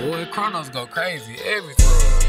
Boy, Chronos go crazy every time.